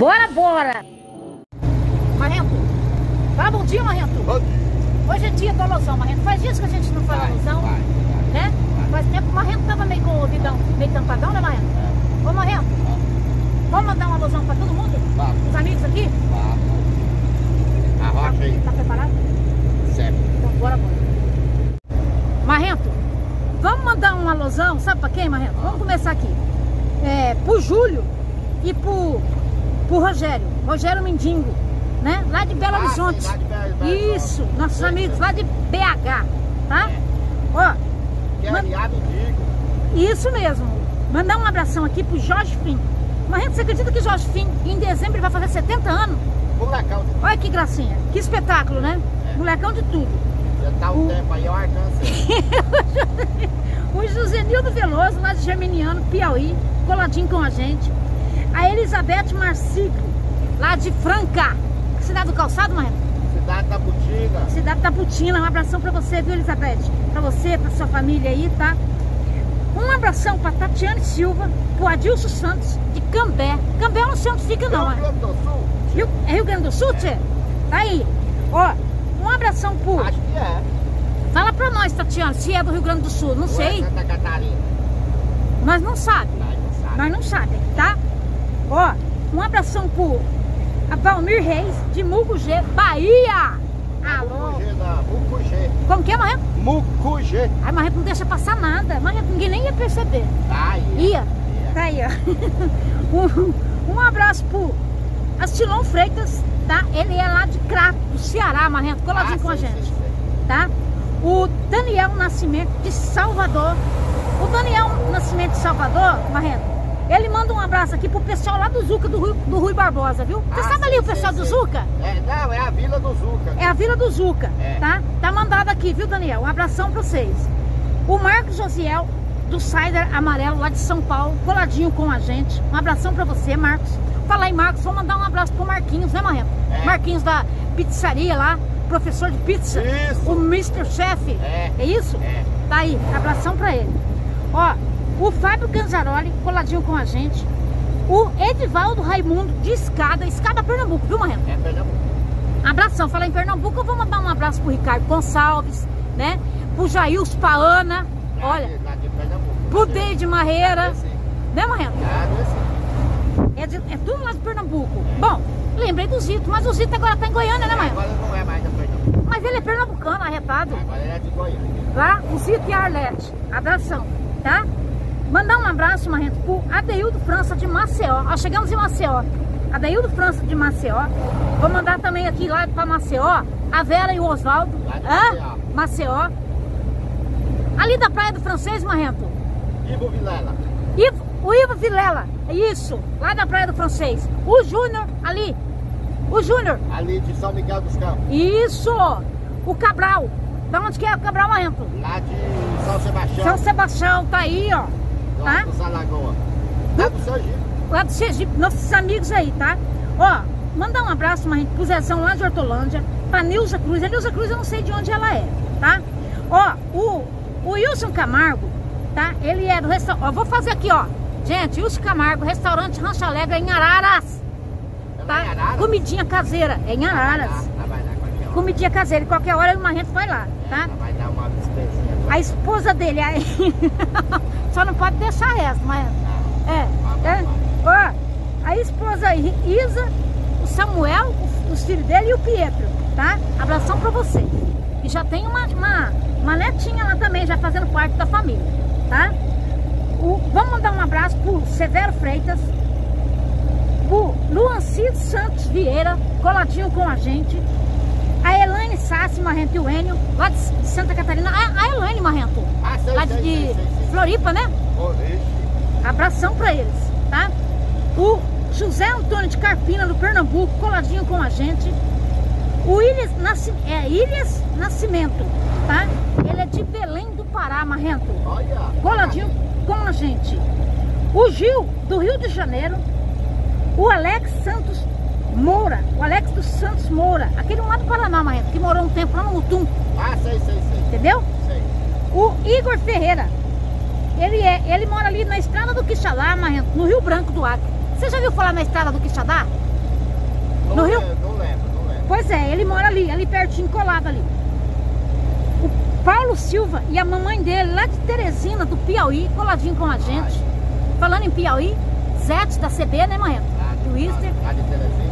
Bora, bora! Marrento, fala bom dia, Marrento. Bom dia. Hoje é dia da alusão, Marrento. Faz dias que a gente não faz Vai, alusão, vai, vai. né? Faz tempo que o Marrento tava meio com o ouvidão, meio tampadão, né, Marrento? É. Ô, Marrento, vamos mandar uma alusão pra todo mundo? Vamos, Os amigos aqui? vamos. Arrocha aí. Tá preparado? Sempre. Então, bora, bora. Marrento, vamos mandar uma alusão, sabe pra quem, Marrento? Vamos começar aqui. É, pro Júlio e pro, pro Rogério. Rogério Mindingo, né? Lá de Belo Ah, Horizonte. sim, lá de Belo- Belo Isso, nossos amigos lá de BH, tá? É. Ó, Que é Man- isso mesmo. Mandar um abração aqui pro Jorge Fim. Marrento, você acredita que Jorge Fim, em dezembro, ele vai fazer 70 anos? Molecão. Olha que gracinha. Que espetáculo, né? É. Molecão de tudo. Já tá um O- tempo aí, eu. O Josenildo Veloso, lá de Germiniano, Piauí, coladinho com a gente. A Elizabeth Marcílio, lá de Franca, cidade do calçado, Marrento? Cidade da Botiga. Cidade da Putina. Um abração pra você, viu, Elizabeth? Pra você, pra sua família aí, tá? Um abração pra Tatiane Silva, pro Adilson Santos, de Cambé. Cambé eu não sei onde fica, não. Rio. Grande do Sul? Rio, é Rio Grande do Sul, tchê? Tá aí. Ó, um abração pro... Acho que é. Fala pra nós, Tatiane, se é do Rio Grande do Sul. Não Ou é sei, Santa Catarina. nós não sabemos. Nós não sabe. Nós não sabemos, tá? Ó, um abração pro a Valmir Reis, de Mugugê, Bahia. Alô? Mucugê da Mucugê. Como que é, Marreto? Mucugê. Ai, Marreto não deixa passar nada. Marreto, ninguém nem ia perceber. Tá aí. Ia. Tá aí, ó. um, um abraço pro Astilon Freitas, tá? Ele é lá de Crato, do Ceará, Marreto, coladinho Ah, com a sei, gente, sei, sei. tá? O Daniel Nascimento, de Salvador. O Daniel Nascimento de Salvador, Marreto, ele manda um abraço aqui pro pessoal lá do Zuca, do Rui, do Rui Barbosa, viu? Você Ah, sabe ali sei, o pessoal sei, do sei. Zuca? É, não, é a Vila do Zuca. É a Vila do Zuca, É. tá? Tá mandado aqui, viu, Daniel? Um abração pra vocês. O Marcos Josiel, do Cider Amarelo, lá de São Paulo, coladinho com a gente. Um abração pra você, Marcos. Falar em Marcos, vou mandar um abraço pro Marquinhos, né, Marrento? É. Marquinhos da pizzaria lá, professor de pizza. Isso. O Mr. Chef. É. É isso? É. Tá aí, abração pra ele. Ó, o Fábio Ganzaroli, coladinho com a gente. O Edivaldo Raimundo, de Escada, Escada Pernambuco, viu, Marrento? É Pernambuco. Abração, falar em Pernambuco, eu vou mandar um abraço pro Ricardo Gonçalves, né? Pro Jails Paana, Lá olha, de- Lá de Pernambuco. pro Deide Marreira, né, Marrento? É, de- é tudo lá de Pernambuco. Bom, lembrei do Zito, mas o Zito agora tá em Goiânia, né, Marrento? Agora não é mais da Pernambuco. Mas ele é pernambucano, arretado. Agora ele é de Goiânia. Tá? O Zito e a Arlete. Abração, tá? Mandar um abraço, Marrento, pro Adeildo França de Maceió. Ó, chegamos em Maceió. Adeildo França de Maceió. Vou mandar também aqui lá pra Maceió a Vera e o Oswaldo. Hã? Maceió. Ali da Praia do Francês, Marrento. Ivo Vilela. Ivo, o Ivo Vilela. Isso, lá da Praia do Francês. O Júnior, ali. O Júnior. Ali de São Miguel dos Campos. Isso. O Cabral. Da onde que é o Cabral, Marrento? Lá de São Sebastião. São Sebastião, tá aí, ó. Tá? Dos Alagoas. Lá do Sergipe. lá do Sergipe, nossos amigos aí, tá? Ó, mandar um abraço, Marrento, pro Zezão lá de Hortolândia, pra Nilza Cruz. A Nilza Cruz eu não sei de onde ela é, tá? Ó, o, o Wilson Camargo, tá? Ele é do restaurante. Ó, vou fazer aqui, ó. Gente, Wilson Camargo, restaurante Rancho Alegre em Araras, É tá? em Araras? Comidinha caseira, é em Araras. Vai dar. Comidinha caseira, qualquer hora o Marrento vai lá, tá? Lá vai dar uma. A esposa dele, aí. Só não pode deixar resto, mas. É, é. Ó, a esposa Isa, o Samuel, os filhos dele e o Pietro, tá? Abração pra vocês. E já tem uma, uma, uma netinha lá também, já fazendo parte da família, tá? O, vamos mandar um abraço pro Severo Freitas, pro Luancir Santos Vieira, coladinho com a gente. Sassi Marrento e o Enio, lá de Santa Catarina. A, a Elaine Marrento, Ah, sei, lá de, sei, sei, sei. Floripa, né? Vixe. Abração pra eles, tá? O José Antônio de Carpina, do Pernambuco, coladinho com a gente. O Ilhas, Nasci, é, Ilhas Nascimento, tá? Ele é de Belém do Pará, Marrento. Olha. Coladinho com a gente. O Gil, do Rio de Janeiro. O Alex Santos Moura. O Alex dos Santos Moura. Aquele lá do Paraná, Marrento, que morou um tempo lá no Mutum. Ah, sei, sei, sei. Entendeu? sei. O Igor Ferreira. Ele, é, ele mora ali na estrada do Quixadá, Marrento, no Rio Branco do Acre. Você já viu falar na estrada do Quixadá? Não No Rio? Não lembro, não lembro. Pois é, ele mora ali, ali pertinho, colado ali. O Paulo Silva e a mamãe dele, lá de Teresina, do Piauí, coladinho com a gente. Falando em Piauí, Zete da CB, né, Marrento? Lá de- Twister. Lá de Teresina.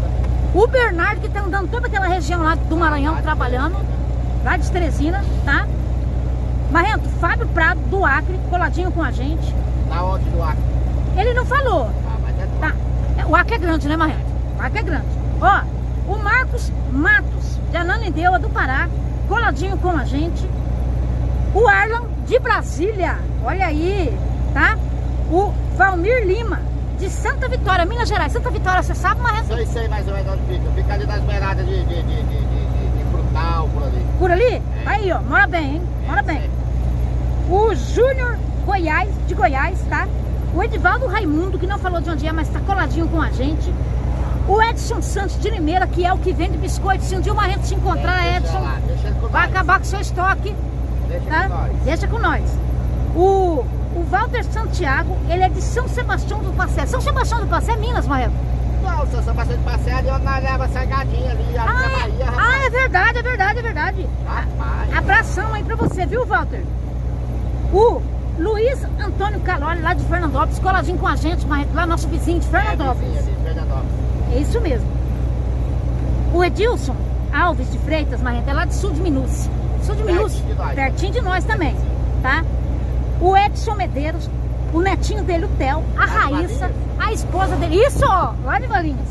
O Bernardo, que tá andando toda aquela região lá do Maranhão, trabalhando, lá de Teresina, tá? Marrento, Fábio Prado, do Acre, coladinho com a gente. Na onde do Acre? Ele não falou, Ah, mas é Tá. É, O Acre é grande, né, Marrento? O Acre é grande. Ó, o Marcos Matos, de Ananindeua, do Pará, coladinho com a gente. O Arlan, de Brasília, olha aí, tá? O Valmir Lima, de Santa Vitória, Minas Gerais. Santa Vitória, você sabe, Marrento? Sei, sei mais ou menos onde fica. Fica ali nas beiradas de, de, de, de, de, de- de frutal, por ali. Por ali? Aí, ó, mora bem, hein? Mora bem. O Júnior Goiás, de Goiás, tá? O Edivaldo Raimundo, que não falou de onde é, mas tá coladinho com a gente. O Edson Santos de Limeira, que é o que vende biscoito. Se um dia o Marrento se encontrar, Deixa Edson, lá, vai nós. acabar com o seu estoque, Deixa tá? com nós. Deixa com nós. O, o Walter Santiago, ele é de São Sebastião do Passé. São Sebastião do Passé é Minas, Marrento. Não, se você passar de passeio ali, onde nós leva salgadinho ali, ali na Ah, Bahia, é, rapaz. ah, é verdade, é verdade, é verdade. Rapaz. Abração aí pra você, viu, Walter? O Luiz Antônio Calori, lá de Fernandópolis, coladinho com a gente, lá nosso vizinho de É, Fernandópolis. vizinho ali, Fernandópolis. É isso mesmo. O Edilson Alves de Freitas, Marrenta, é lá de Sul de Minúcia. Sul de Minúcia, Pertinho de nós. pertinho de nós também, tá? O Edson Medeiros, o netinho dele, o Theo, a Raíssa, a esposa dele, isso, ó, lá de Valinhos.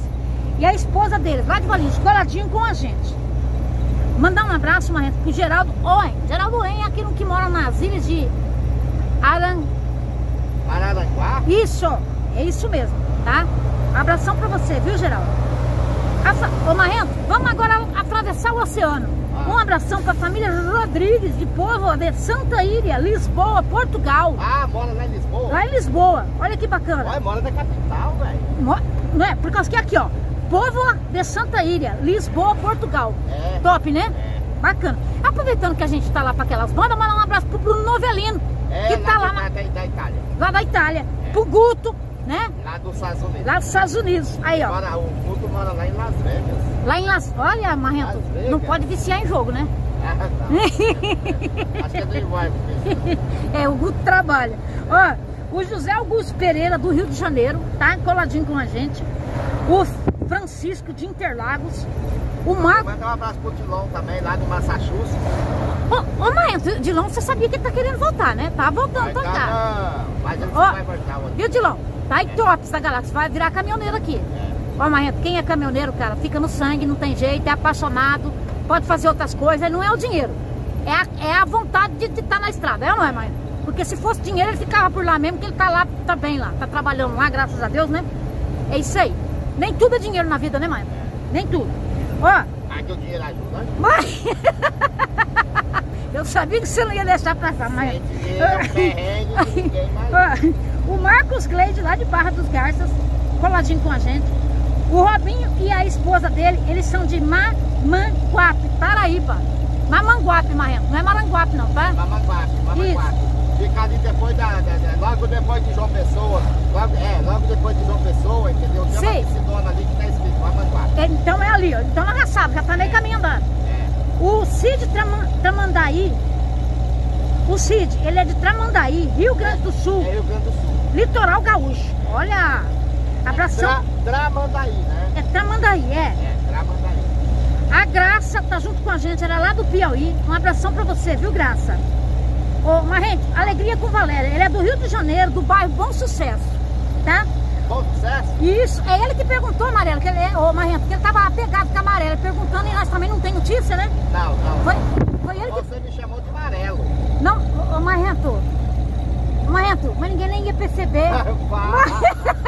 E a esposa dele, lá de Valinhos, coladinho com a gente. Mandar um abraço, Marrenta, pro Geraldo Owen. Geraldo Owen é aquele que mora nas ilhas de Aran... Araranguá? Isso, é isso mesmo, tá? Abração pra você, viu, Geraldo? Ô, Marrento, vamos agora atravessar o oceano. Ah. Um abração pra família Rodrigues, de povo de Santa Ilha, Lisboa, Portugal. Ah, mora lá em Lisboa? Lá em Lisboa, olha que bacana. Olha, mora na capital, velho. Não é? Por causa que aqui, ó. Povo de Santa Ilha, Lisboa, Portugal. É. Top, né? É. Bacana. Aproveitando que a gente tá lá pra aquelas bandas, mandar um abraço pro Bruno Novelino, É, que tá lá, na- da, da Itália. lá da Itália. Pro Guto, né? Lá dos Estados Unidos. Lá dos Estados Unidos. Aí, ó. Mora, o Guto mora lá em Las Vegas. Lá em Las... Olha, Marrento, Las não pode viciar em jogo, né? Não. Acho que é do é, o Guto trabalha. Ó, o José Augusto Pereira, do Rio de Janeiro, tá coladinho com a gente. O Francisco de Interlagos. O Marco... Mandar um abraço pro Tilon também, lá do Massachusetts. Ô, ô Marrento, Dilon, você sabia que ele tá querendo voltar, né? Tá voltando pra cá. cá. Mas ele vai voltar. Viu, Dilon? Tá em tops da galáxia, vai virar caminhoneiro aqui. Ó, Marrento, quem é caminhoneiro, cara, fica no sangue, não tem jeito, é apaixonado, pode fazer outras coisas, não é o dinheiro. É a, é a vontade de estar na estrada, é ou não é, Marrento? Porque se fosse dinheiro, ele ficava por lá mesmo, que ele tá lá, tá bem lá, tá trabalhando lá, graças a Deus, né? É isso aí. Nem tudo é dinheiro na vida, né, Marrento? Nem tudo. Ó, Aí que o dinheiro ajuda. né? mas... Eu sabia que você não ia deixar passar, mas... Sem dinheiro, é um perrengue ninguém mais... O Marcos Gleide, lá de Barra dos Garças, coladinho com a gente. O Robinho e a esposa dele, eles são de Mamanguape, Paraíba. Mamanguape, Marrento. Não é Maranguape, não, tá? Mamanguape, Mamanguape. Fica ali depois da, da- da- Logo depois de João Pessoa. Logo, é, logo depois de João Pessoa, entendeu? Tem Sei. uma piscinona ali que tá escrito Mamanguape. É, Então é ali, ó. Então ela já sabe, já tá meio caminho andando. É. O Cid Tramandaí, o Cid, ele é de Tramandaí, Rio Grande do Sul, É Rio Grande do Sul. litoral gaúcho. Olha, abração. Tra, Tramandaí, né? É Tramandaí, é. É, Tramandaí. A Graça tá junto com a gente, era lá do Piauí. Um abração pra você, viu, Graça? Ô, Marrente, alegria com Valéria. Ele é do Rio de Janeiro, do bairro Bom Sucesso, tá? Bom sucesso? Isso, é ele que perguntou, Amarelo, que ele é, ô, Marrento, que ele tava apegado com a Amarela, perguntando e nós também não tem notícia, né? Não, não. Foi, foi ele que... Você me chamou de amarelo. Não, ô, ô, Marrento, Marrento, mas ninguém nem ia perceber.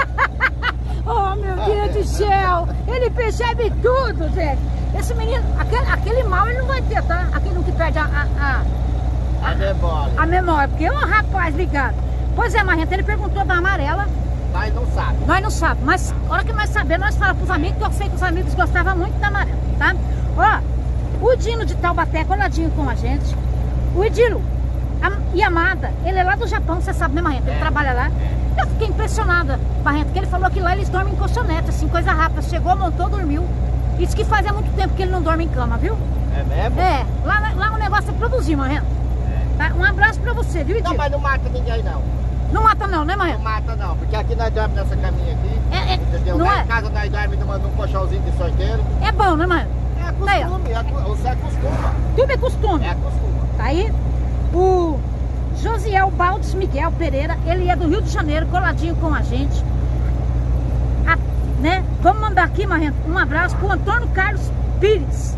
Oh, meu Deus do céu! Ele percebe tudo, gente. Esse menino, aquele, aquele mal ele não vai ter, tá? Aquele que perde a, a, A memória. a, a memória. Porque é um rapaz ligado. Pois é, Marrento, ele perguntou da amarela. Mas não sabe. Nós não sabemos, mas a hora que nós sabemos, nós falamos pros amigos, que eu sei que os amigos gostavam muito da amarela, tá? Ó, o Dino de Taubaté coladinho com a gente. O Edilo a Yamada, ele é lá do Japão, você sabe, né, Marrento? Ele É. trabalha lá. Eu fiquei impressionada, Marrento, que ele falou que lá eles dormem em colchonete, assim, coisa rápida. Chegou, montou, dormiu. Isso que faz é muito tempo que ele não dorme em cama, viu? É mesmo? É, lá, lá o negócio é produzir, Marrento. É. Tá? Um abraço pra você, viu, Não, Edito? mas não mata ninguém não. Não mata não, né, Não Marrento? mata não, porque aqui nós dormimos nessa caminha aqui. É, é, Entendeu? não Lá é? em casa nós dormimos numa, num colchãozinho de sorteiro. É bom, né, Marrento? Costume, é, você acostuma. Tudo é costume. É costume. Tá aí? O Josiel Baldes Miguel Pereira, ele é do Rio de Janeiro, coladinho com a gente. A- né? Vamos mandar aqui, Marrento, um abraço pro Antônio Carlos Pires.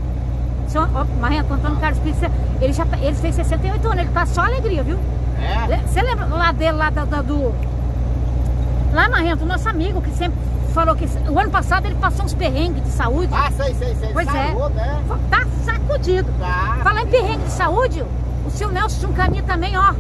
Seu, ó, Marrento, Antônio Carlos Pires, ele já ele fez 68 anos, ele tá só alegria, viu? É? Você lembra lá dele, lá da- do. Lá, Marrento, nosso amigo que sempre falou que o ano passado ele passou uns perrengues de saúde. Ah, sei, sei, sei. Pois é. Né? Tá sacudido. Tá. Falar em perrengue de saúde, o seu Nelson Juncaninha também, ó.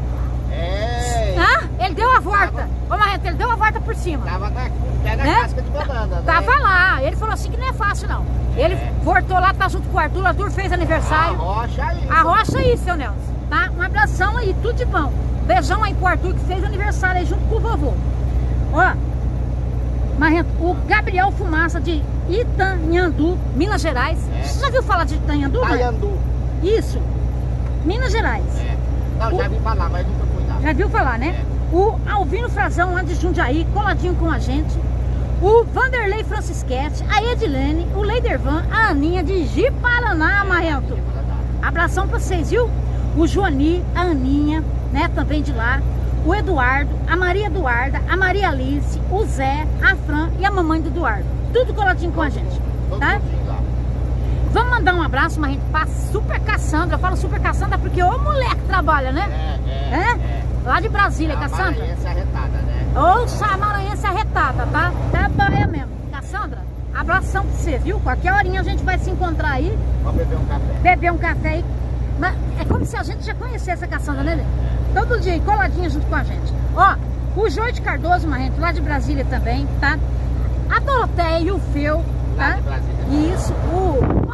É. Ah, ele deu a volta. Ô Marrento, ele deu a volta por cima. Tava na, pé na Né? casca de banana, né? Tava lá. Ele falou assim que não é fácil, não. Ele É. voltou lá, tá junto com o Arthur. O Arthur fez A aniversário. rocha aí. A rocha aí, seu Nelson. Tá? Um abração aí, tudo de bom. Beijão aí pro Arthur que fez aniversário aí junto com o vovô. Ó, Marrento, o Gabriel Fumaça de Itanhandu, Minas Gerais. É. Você já viu falar de Itanhandu? Taiandu. Isso. Minas Gerais. É. Não, já O- vi falar, mas nunca fui lá. Já viu falar, né? O Alvino Frazão lá de Jundiaí, coladinho com a gente. O Vanderlei Francisquete, a Edilene, o Leidervan, a Aninha de Ji-Paraná, Marrento. Abração pra vocês, viu? O Joani, a Aninha, né, também de lá. O Eduardo, a Maria Eduarda, a Maria Alice, o Zé, a Fran e a mamãe do Eduardo. Tudo coladinho com a gente, tá? Vamos mandar um abraço, Marrento, pra Super Cassandra. Eu falo Super Cassandra porque o moleque trabalha, né? É, é. É? é. Lá de Brasília, A Cassandra. maranhense arretada, né? Ouça a maranhense arretada, tá? Trabalha mesmo. Cassandra, abração pra você, viu? Qualquer horinha a gente vai se encontrar aí, Vamos beber um café. beber um café aí. Mas é como se a gente já conhecesse a Cassandra, né, Lê? Todo dia, aí, coladinha junto com a gente. Ó, o Jorge Cardoso, Marrento, lá de Brasília também, tá? A Doroteia e o Feu, tá? de. Isso, o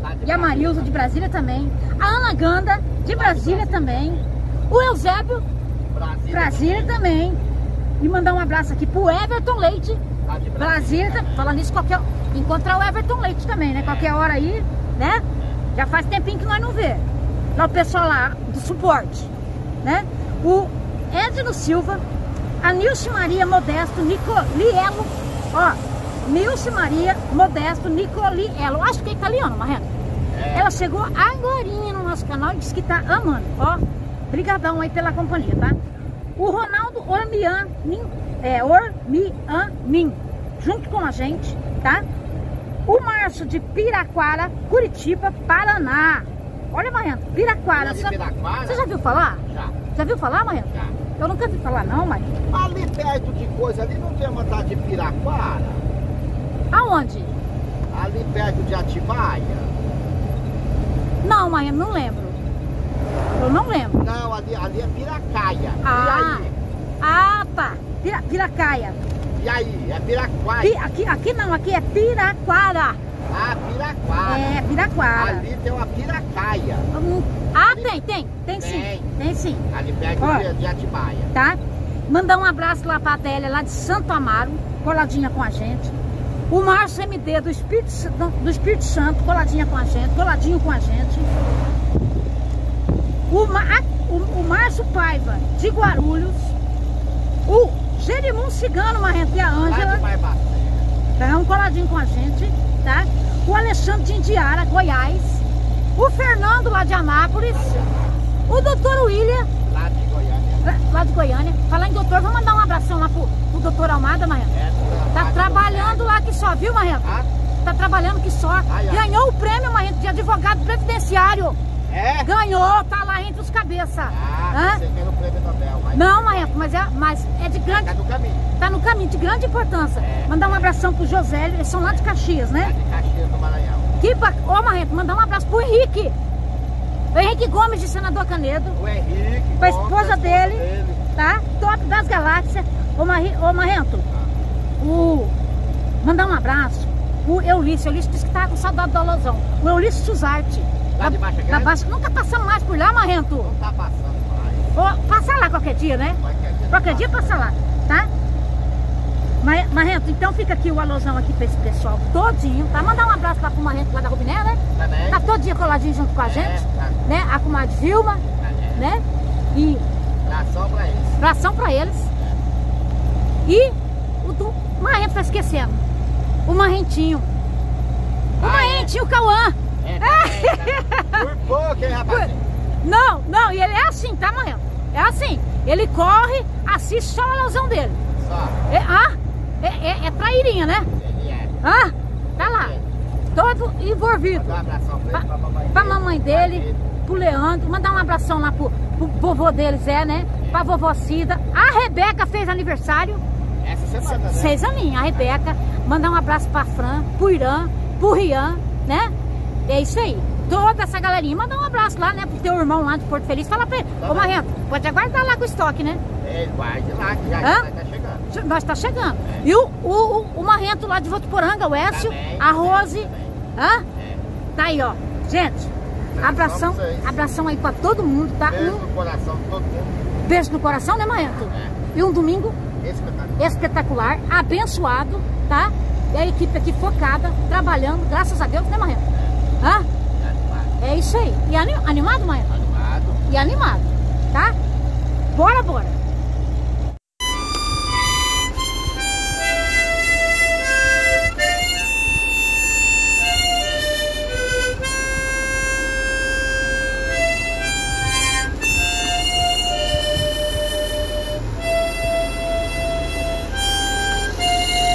Lá de e a Marilza de Brasília também. A Ana Ganda, de Brasília também. O Eusébio, Brasília. Brasília também. E mandar um abraço aqui pro Everton Leite. De Brasília. Brasília, falando nisso, qualquer. Encontrar o Everton Leite também, né? Qualquer hora aí, né? Já faz tempinho que nós não vê. Lá o pessoal lá do suporte, né? O Edno Silva, a Nilce Maria Modesto Nicolielo, ó, Nilce Maria Modesto Nicolielo, acho que é italiano, Marrento. É. Ela chegou agorinha no nosso canal e disse que tá amando, ó. Brigadão aí pela companhia, tá? O Ronaldo Ormian, Nin, é, Ormian Nin, junto com a gente, tá? O Márcio de Piraquara, Curitiba, Paraná. Olha, Marrento, Piraquara. Você Piraquara? você já viu falar? Já, Já viu falar, Marrento? já. Eu nunca vi falar não, mas... Ali perto de coisa, ali não tem uma tal de Piraquara? Aonde? Ali perto de Atibaia? Não, Marrento, não lembro. Eu não lembro. Não, ali, ali é Piracaia. Ah, E aí? ah tá. Pira, Piracaia. E aí? É Piraquara. Pi- aqui, aqui não, aqui é Piraquara. Ah, Piraquara. É, Piraquara. Ali tem uma Piracaia. Hum, Ah, tem, tem. Tem sim. Tem. Tem sim. Ali perto Ó. de, Atibaia. Tá? Mandar um abraço lá pra Adélia, lá de Santo Amaro, coladinha com a gente. O Márcio MD do Espírito, do Espírito Santo, coladinha com a gente, coladinho com a gente. O, Ma- o, o Márcio Paiva, de Guarulhos. O Jerimum Cigano, Marrento e a Ângela. Barbacena. Estão coladinho com a gente, tá? O Alexandre de Indiara, Goiás. O Fernando lá de Anápolis. O doutor William, Lá de Goiânia. lá, lá de Goiânia. Falar em doutor, vamos mandar um abração lá pro, pro doutor Almada, Marrento. É, Tá trabalhando lá que só, viu, Marrento? Ah, Tá trabalhando que só. Ai, ai. Ganhou o prêmio, Marrento, de advogado previdenciário. É? Ganhou, tá lá entre os cabeças. Ah, Hã? você quer no prêmio Nobel. Mas Não, Marrento, mas é, mas é de grande Tá no caminho. tá no caminho de grande importância. É. Mandar um abração pro Josélio, eles são lá de Caxias, Lá né? de Caxias do Maranhão. Que. Ô, Marrento, mandar um abraço pro Henrique. O Henrique Gomes de Senador Canedo, O Henrique. Pra esposa a dele. tá? Top das galáxias. Ô, Marri... Ô Marrento, o... mandar um abraço pro Eulice. O disse que tava com saudade do Alozão. O Eulice Suzarte. Lá de Baixa da Grande? Baixa... Nunca passamos mais por lá, Marrento. Não tá passando mais. Passa lá qualquer dia, né? Qualquer dia. Qualquer dia passa lá, tá? Marrento, então fica aqui o alusão aqui pra esse pessoal todinho, tá? Mandar um abraço lá pro Marrento lá da Rubiné, né? Também. Tá dia coladinho junto com a É, gente, tá. né? A comadre Vilma, É. né? E Abração pra eles. abração pra eles. E o do Marrento tá esquecendo. O Marrentinho. O Ah, é? Marrentinho Cauã. É, também, tá. Por pouco, hein, rapazinho? Não, não, e ele é assim, tá, Marrento? É assim. Ele corre, assiste só o alusão dele. Só. É, ah, é, é, é trairinha, né? Ele é. Ah, tá lá. Todo envolvido. Dá um abração pra Pra, ele, pra mamãe pra dele. mamãe dele, pro Leandro, mandar um abração lá pro, pro vovô deles, é, né? Pra vovó Cida. A Rebeca fez aniversário, Essa semana, né? seis aninhos, a Rebeca. Mandar um abraço pra Fran, pro Irã, pro Rian, né? É isso aí. Toda essa galerinha, mandar um abraço lá, né? Pro teu irmão lá de Porto Feliz. Fala pra ele, Tá ô. Marrento, pode aguardar lá com o estoque, né? Ele guarde lá, que já, já tá chegando. Nós tá chegando. E o, o, o, o Marrento lá de Votuporanga, o Écio, Também, a Rose. também. Hã? É. Tá aí, ó. Gente, abração, abração aí pra todo mundo, tá? Beijo Um no coração de todo mundo. beijo no coração, né, Marrento? É. E um domingo Espetacular. espetacular, abençoado, tá? E a equipe aqui focada, trabalhando, graças a Deus, né, Marrento? Hã? É isso aí. E ani- animado, Marrento? Animado. E animado, tá? Bora, bora.